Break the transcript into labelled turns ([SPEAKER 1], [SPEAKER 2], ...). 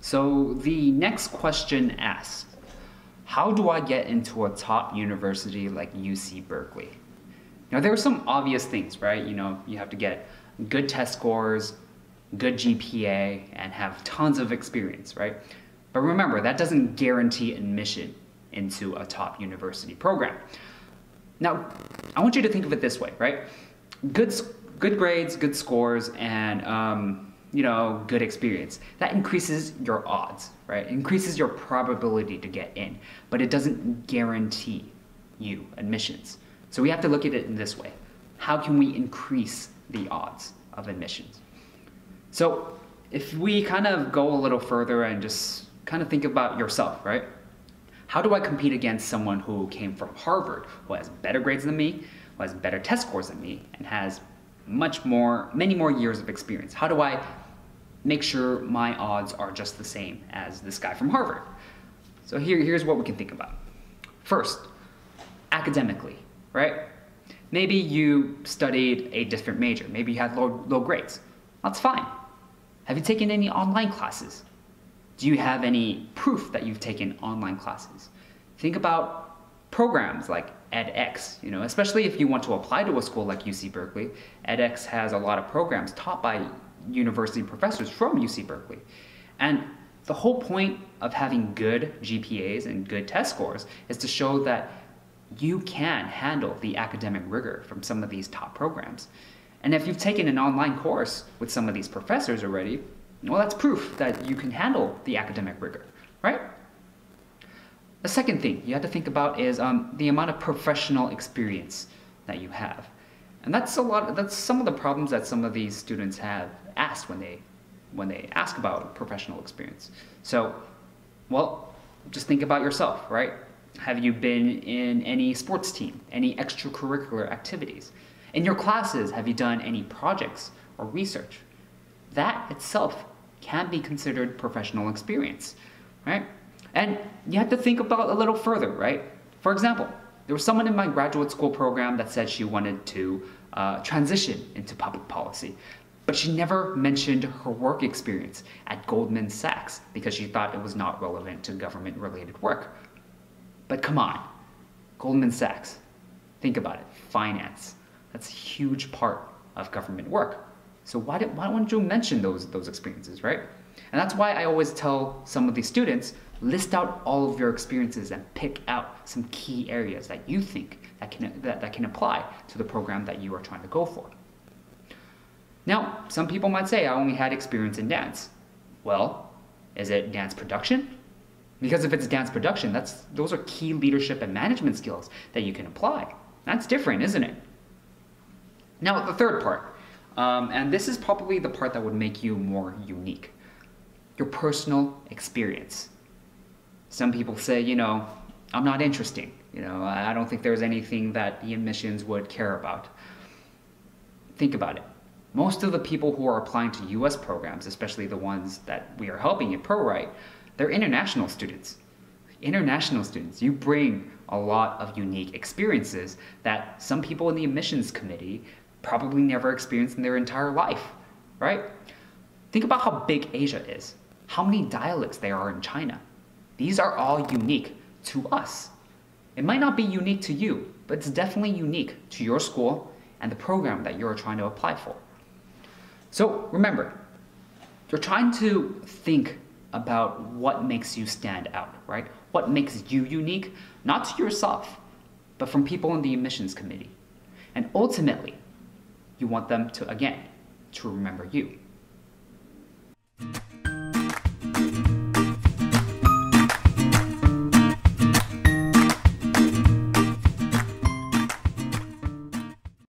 [SPEAKER 1] So the next question asks, how do I get into a top university like UC Berkeley? Now there are some obvious things, right? You know, you have to get good test scores, good GPA, and have tons of experience, right? But remember, that doesn't guarantee admission into a top university program. Now, I want you to think of it this way, right? Good, good grades, good scores, and um, you know, good experience. That increases your odds, right? It increases your probability to get in, but it doesn't guarantee you admissions. So we have to look at it in this way. How can we increase the odds of admissions? So if we kind of go a little further and just kind of think about yourself, right? How do I compete against someone who came from Harvard, who has better grades than me, who has better test scores than me, and has much more, many more years of experience? How do I make sure my odds are just the same as this guy from Harvard? So here, here's what we can think about. First, academically, right? Maybe you studied a different major. Maybe you had low, low grades. That's fine. Have you taken any online classes? Do you have any proof that you've taken online classes? Think about programs like edX, you know, especially if you want to apply to a school like UC Berkeley. edX has a lot of programs taught by university professors from UC Berkeley. And the whole point of having good GPAs and good test scores is to show that you can handle the academic rigor from some of these top programs. And if you've taken an online course with some of these professors already, well, that's proof that you can handle the academic rigor, right? The second thing you have to think about is um, the amount of professional experience that you have. And that's a lot, that's some of the problems that some of these students have asked when they, when they ask about professional experience. So, well, just think about yourself, right? Have you been in any sports team, any extracurricular activities? In your classes, have you done any projects or research? That itself can be considered professional experience, right? And you have to think about a little further, right? For example, there was someone in my graduate school program that said she wanted to uh, transition into public policy, but she never mentioned her work experience at Goldman Sachs because she thought it was not relevant to government related work. But come on, Goldman Sachs, think about it, finance. That's a huge part of government work. So why, did, why don't you mention those, those experiences, right? And that's why I always tell some of these students, list out all of your experiences and pick out some key areas that you think that can, that, that can apply to the program that you are trying to go for. Now, some people might say, I only had experience in dance. Well, is it dance production? Because if it's dance production, that's, those are key leadership and management skills that you can apply. That's different, isn't it? Now, the third part, um, and this is probably the part that would make you more unique your personal experience. Some people say, you know, I'm not interesting. You know, I don't think there's anything that the admissions would care about. Think about it. Most of the people who are applying to US programs, especially the ones that we are helping at ProWrite, they're international students. International students, you bring a lot of unique experiences that some people in the admissions committee probably never experienced in their entire life, right? Think about how big Asia is, how many dialects there are in China. These are all unique to us. It might not be unique to you, but it's definitely unique to your school and the program that you're trying to apply for. So remember, you're trying to think about what makes you stand out, right? What makes you unique, not to yourself, but from people in the admissions committee. And ultimately, you want them to, again, to remember you.